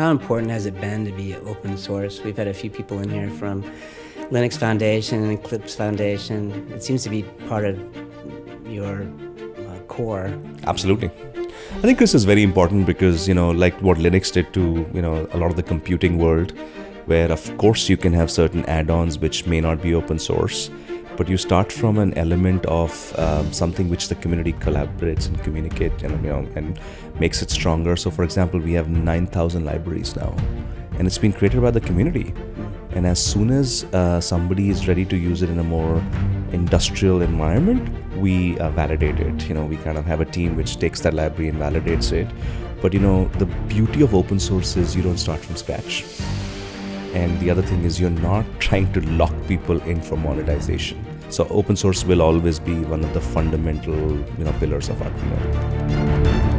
How important has it been to be open source? We've had a few people in here from Linux Foundation and Eclipse Foundation. It seems to be part of your uh, core. Absolutely. I think this is very important because, you know, like what Linux did to, you know, a lot of the computing world, where of course you can have certain add-ons which may not be open source, but you start from an element of um, something which the community collaborates and communicate and, you know, and makes it stronger. So for example, we have 9,000 libraries now and it's been created by the community. And as soon as uh, somebody is ready to use it in a more industrial environment, we uh, validate it. You know, we kind of have a team which takes that library and validates it. But you know, the beauty of open source is you don't start from scratch. And the other thing is you're not trying to lock people in for monetization. So open source will always be one of the fundamental, you know, pillars of Arduino.